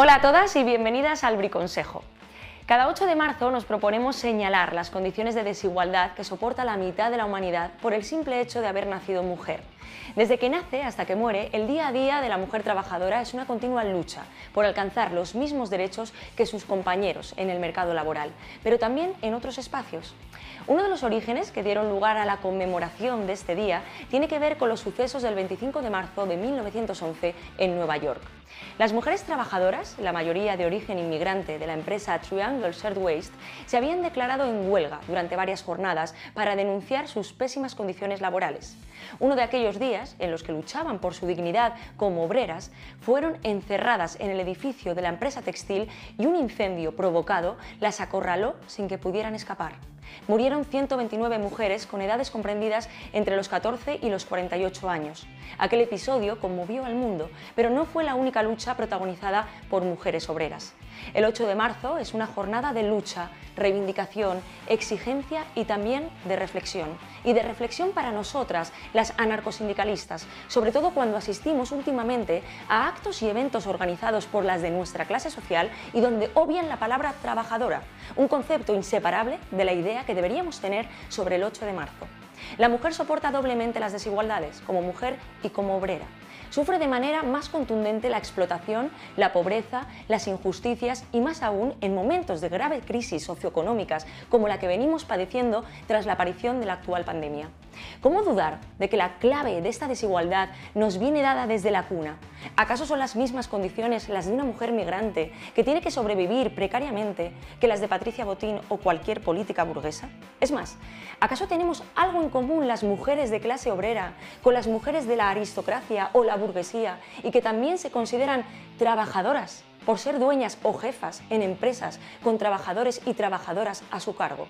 Hola a todas y bienvenidas al Briconsejo. Cada 8 de marzo nos proponemos señalar las condiciones de desigualdad que soporta la mitad de la humanidad por el simple hecho de haber nacido mujer. Desde que nace hasta que muere, el día a día de la mujer trabajadora es una continua lucha por alcanzar los mismos derechos que sus compañeros en el mercado laboral, pero también en otros espacios. Uno de los orígenes que dieron lugar a la conmemoración de este día tiene que ver con los sucesos del 25 de marzo de 1911 en Nueva York. Las mujeres trabajadoras, la mayoría de origen inmigrante de la empresa Triangle Shirtwaist, se habían declarado en huelga durante varias jornadas para denunciar sus pésimas condiciones laborales. Uno de aquellos días en los que luchaban por su dignidad como obreras fueron encerradas en el edificio de la empresa textil y un incendio provocado las acorraló sin que pudieran escapar. Murieron 129 mujeres con edades comprendidas entre los 14 y los 48 años. Aquel episodio conmovió al mundo, pero no fue la única lucha protagonizada por mujeres obreras. El 8 de marzo es una jornada de lucha, reivindicación, exigencia y también de reflexión. Y de reflexión para nosotras, las anarcosindicalistas, sobre todo cuando asistimos últimamente a actos y eventos organizados por las de nuestra clase social y donde obvian la palabra trabajadora, un concepto inseparable de la idea que deberíamos tener sobre el 8 de marzo. La mujer soporta doblemente las desigualdades, como mujer y como obrera sufre de manera más contundente la explotación, la pobreza, las injusticias y más aún en momentos de grave crisis socioeconómicas como la que venimos padeciendo tras la aparición de la actual pandemia. ¿Cómo dudar de que la clave de esta desigualdad nos viene dada desde la cuna? ¿Acaso son las mismas condiciones las de una mujer migrante que tiene que sobrevivir precariamente que las de Patricia Botín o cualquier política burguesa? Es más, ¿acaso tenemos algo en común las mujeres de clase obrera con las mujeres de la aristocracia o la burguesía y que también se consideran trabajadoras por ser dueñas o jefas en empresas con trabajadores y trabajadoras a su cargo.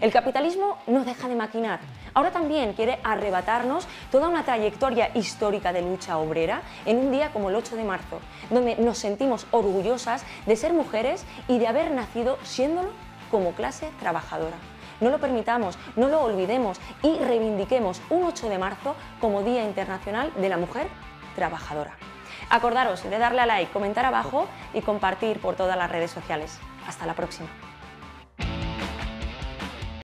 El capitalismo no deja de maquinar. Ahora también quiere arrebatarnos toda una trayectoria histórica de lucha obrera en un día como el 8 de marzo, donde nos sentimos orgullosas de ser mujeres y de haber nacido siéndolo como clase trabajadora. No lo permitamos, no lo olvidemos y reivindiquemos un 8 de marzo como Día Internacional de la Mujer trabajadora. Acordaros de darle a like, comentar abajo y compartir por todas las redes sociales. Hasta la próxima.